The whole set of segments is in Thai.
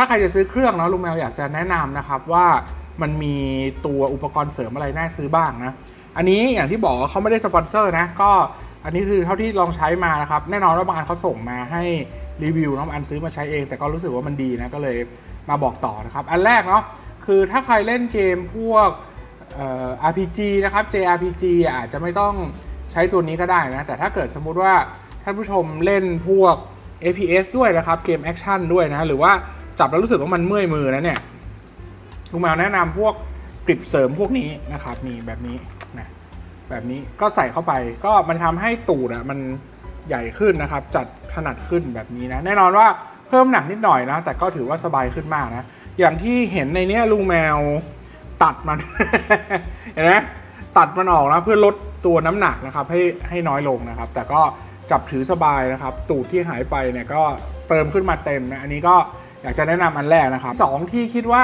ถ้าใครจะซื้อเครื่องเนาะลุงแมวอยากจะแนะนำนะครับว่ามันมีตัวอุปกรณ์เสริมอะไรน่าซื้อบ้างนะ อันนี้อย่างที่บอกว่าเขาไม่ได้สปอนเซอร์นะ ก็อันนี้คือเท่าที่ลองใช้มานะครับ แน่นอนว่าบางอันเขาส่งมาให้รีวิวน้องอันซื้อมาใช้เอง แต่ก็รู้สึกว่ามันดีนะ ก็เลยมาบอกต่อนะครับ อันแรกเนาะ คือถ้าใครเล่นเกมพวกเอ่อ RPG นะครับ JRPG อาจจะไม่ต้องใช้ตัวนี้ก็ได้นะ แต่ถ้าเกิดสมมุติว่าท่านผู้ชมเล่นพวก FPS ด้วยนะครับ เกม action ด้วยนะ หรือว่า จับแล้วรู้สึกว่ามันเมื่อยมือนะเนี่ยลุงแมวแนะนำพวก grip เสริมพวกนี้นะครับมีแบบนี้นะแบบนี้ก็ใส่เข้าไปก็มันทำให้ตูดอะมันใหญ่ขึ้นนะครับ จับถนัดขึ้นแบบนี้นะ แน่นอนว่าเพิ่มหนักนิดหน่อยนะ แต่ก็ถือว่าสบายขึ้นมากนะ อย่างที่เห็นในเนี้ยลุงแมวตัดมันเห็นไหมตัดมันออกนะเพื่อลดตัวน้ำหนักนะครับ ให้ให้น้อยลงนะครับ แต่ก็จับถือสบายนะครับ ตูดที่หายไปเนี่ยก็เติมขึ้นมาเต็มนะอันนี้ก็ อยากจะแนะนำอันแรกนะครับสองที่คิดว่า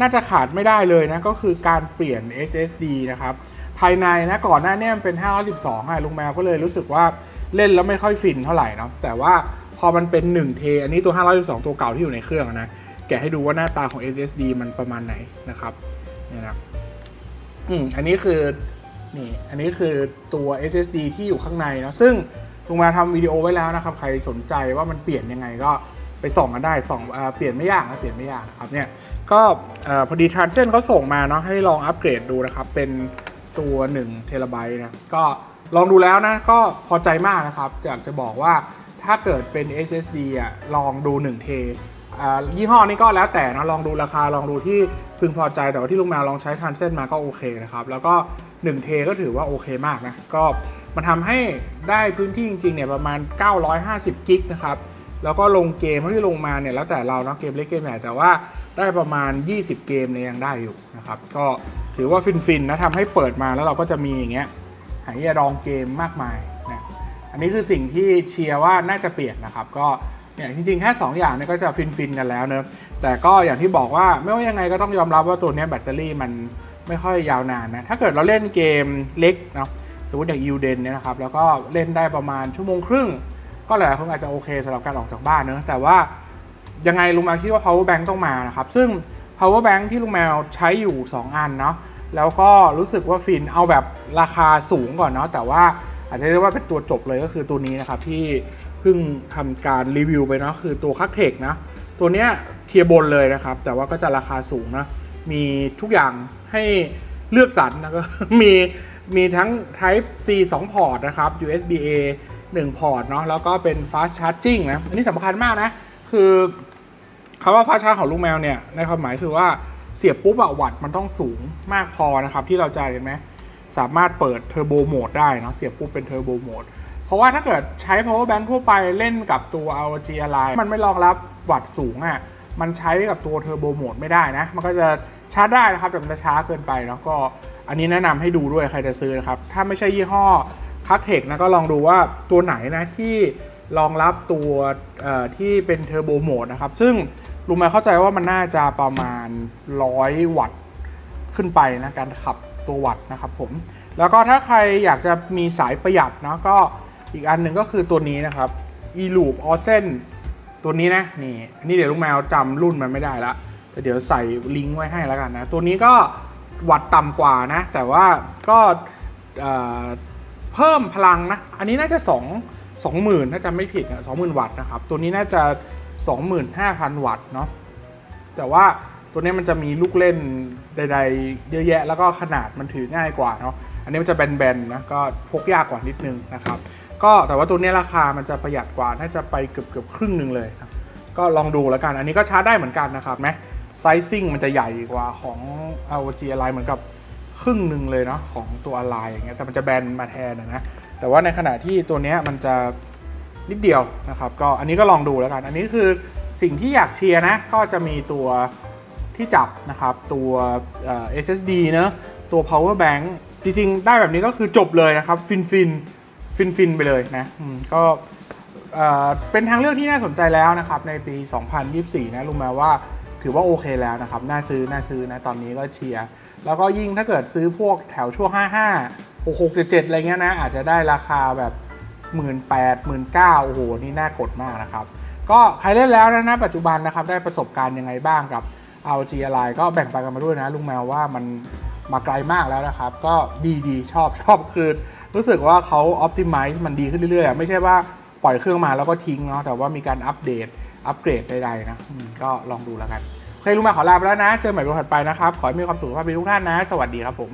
น่าจะขาดไม่ได้เลยนะก็คือการเปลี่ยน SSD นะครับภายในนะก่อนหน้านี้มันเป็น 512อะลุงแมวก็เลยรู้สึกว่าเล่นแล้วไม่ค่อยฟินเท่าไหร่เนาะแต่ว่าพอมันเป็น1เทอันนี้ตัว 512 ตัวเก่าที่อยู่ในเครื่องนะแกะให้ดูว่าหน้าตาของ SSD มันประมาณไหนนะครับเนี่ยนะอืมอันนี้คือนี่อันนี้คือตัว SSD ที่อยู่ข้างในนะซึ่งลุงมาทำวิดีโอไว้แล้วนะครับ ใครสนใจว่ามันเปลี่ยนยังไงก็ ส่องกันได้ส่องเปลี่ยนไม่ยากนะเปลี่ยนไม่ยากนะครับเนี่ยก็พอดีทรานเซนเขาส่งมาเนาะให้ลองอัปเกรดดูนะครับ เป็นตัว1เทราไบต์นะก็ลองดูแล้วนะก็พอใจมากนะครับอยากจะบอกว่าถ้าเกิดเป็น SSD อะลองดู1เทยี่ห้อนี้ก็แล้วแต่นะลองดูราคาลองดูที่พึงพอใจแต่ว่าที่ลุงแมวลองใช้ทันเส้นมาก็โอเคนะครับ แล้วก็1เทก็ถือว่าโอเคมากนะก็มันทำให้ได้พื้นที่จริงๆเนี่ยประมาณ 950 กิกนะครับ แล้วก็ลงเกมเท่าที่ลงมาเนี่ยแล้วแต่เราเนาะเกมเล็กเกมใหญ่แต่ว่าได้ประมาณ 20 เกมเนี่ยยังได้อยู่นะครับก็ถือว่าฟินๆนะทำให้เปิดมาแล้วเราก็จะมีอย่างเงี้ยหายาดองเกมมากมายนะอันนี้คือสิ่งที่เชียร์ว่าน่าจะเปลี่ยนนะครับ ก็เนี่ยจริงๆแค่2อย่างเนี่ยก็จะฟินๆกันแล้วเนอะแต่ก็อย่างที่บอกว่าไม่ว่ายังไงก็ต้องยอมรับว่าตัวนี้แบตเตอรี่มันไม่ค่อยยาวนานนะถ้าเกิดเราเล่นเกมเล็กเนาะสมมติอย่างยูเดนเนี่ยนะครับแล้วก็เล่นได้ประมาณชั่วโมงครึ่ง ก็หลายคนอาจจะโอเคสำหรับการออกจากบ้านเนอะแต่ว่ายังไงลุงแมวคิดว่า power bank ต้องมานะครับซึ่ง power bank ที่ลุงแมวใช้อยู่ 2 อันเนาะแล้วก็รู้สึกว่าฟินเอาแบบราคาสูงก่อนเนาะแต่ว่าอาจจะเรียกว่าเป็นตัวจบเลยก็คือตัวนี้นะครับที่เพิ่งทำการรีวิวไปเนาะคือตัวคักเทคนะตัวเนี้ยเทียบนเลยนะครับ แต่ว่าก็จะราคาสูงนะมีทุกอย่างให้เลือกสรรนะก็มีมีทั้ง Type C 2 พอร์ตนะครับ USB A 1 พอร์ตเนาะแล้วก็เป็น Fast Charging นะ อันนี้สำคัญมากนะ คือคำว่า Fast Charge ของลุงแมวเนี่ย ในความหมายคือว่าเสียบปุ๊บอะวัตต์มันต้องสูงมากพอนะครับ ที่เราจะเห็นไหมสามารถเปิด turbo mode ได้เนาะเสียบปุ๊บเป็น turbo mode เพราะว่าถ้าเกิดใช้ power bank ทั่วไปเล่นกับตัว ROG Ally มันไม่รองรับวัตต์สูงอะ่ะมันใช้กับตัว turbo mode ไม่ได้นะ มันก็จะชาร์จได้นะครับแต่มันจะช้าเกินไปเนาะก็อันนี้แนะนำให้ดูด้วยใครจะซื้อนะครับ ถ้าไม่ใช่ยี่ห้อ คัคเทคนะก็ลองดูว่าตัวไหนนะที่รองรับตัวที่เป็นเทอร์โบโหมดนะครับ ซึ่งลุงมาเข้าใจว่ามันน่าจะประมาณ 100 วัตต์ขึ้นไปนะการขับตัววัตต์นะครับผมแล้วก็ถ้าใครอยากจะมีสายประหยัดเนาะก็อีกอันหนึ่งก็คือตัวนี้นะครับ e loop o s e n ตัวนี้นะนี่อันนี้เดี๋ยวลุงแมวจำรุ่นมันไม่ได้ละแต่เดี๋ยวใส่ลิงก์ไว้ให้แล้วกันนะ ตัวนี้ก็วัตต์ต่ำกว่านะ แต่ว่าก็ เพิ่มพลังนะ อันนี้น่าจะ 2 20,000ถ้าจำไม่ผิดนะ20,000 วัตต์นะครับ ตัวนี้น่าจะ 25,000 วัตต์เนาะ แต่ว่าตัวนี้มันจะมีลูกเล่นใด ๆ เยอะแยะ แล้วก็ขนาดมันถือง่ายกว่าเนาะ อันนี้มันจะแบนๆนะ ก็พกยากกว่านิดนึงนะครับ ก็แต่ว่าตัวนี้ราคามันจะประหยัดกว่า น่าจะไปเกือบเกือบครึ่งหนึ่งเลยนะก็ลองดูแล้วกัน อันนี้ก็ชาร์จได้เหมือนกันนะครับไหมไซซิ่งมันจะใหญ่กว่าของ ROG Ally เหมือนกับ ครึ่งหนึ่งเลยเนาะของตัว Ally อย่างเงี้ยแต่มันจะแบนมาแทนนะนะแต่ว่าในขณะที่ตัวเนี้ยมันจะนิดเดียวนะครับ ก็อันนี้ก็ลองดูแล้วกัน อันนี้คือสิ่งที่อยากเชียร์นะ ก็จะมีตัวที่จับนะครับ ตัวเอ่อ SSD เนะตัว power bank จริงๆ ได้แบบนี้ก็คือจบเลยนะครับ ฟินฟินฟินฟินไปเลยนะก็เป็นทางเลือกที่น่าสนใจแล้วนะครับ ในปี 2024 นะลุงแม้ว่า ถือว่าโอเคแล้วนะครับ น่าซื้อ น่าซื้อนะ ตอนนี้ก็เชียร์ แล้วก็ยิ่งถ้าเกิดซื้อพวกแถวช่วง 55 66 77อะไรเงี้ยนะ อาจจะได้ราคาแบบหมื่นแปดหมื่นเก้าโอ้โห นี่น่ากดมากนะครับ ก็ใครเล่นแล้วนะนะปัจจุบันนะครับ ได้ประสบการณ์ยังไงบ้างกับ ROG Ally ก็แบ่งปันกันมาด้วยนะ ลุงแมวว่ามันมาไกลมากแล้วนะครับ ก็ดีดีชอบชอบคือรู้สึกว่าเขา optimize มันดีขึ้นเรื่อยๆ ไม่ใช่ว่าปล่อยเครื่องมาแล้วก็ทิ้งเนาะแต่ว่ามีการอัปเดต อัปเกรดใดๆนะก็ลองดูแล้วกัน โอเคลุงมาขอลาไปแล้วนะ เจอใหม่วันถัดไปนะครับ ขอให้มีความสุขภาพดีทุกท่านนะ สวัสดีครับผม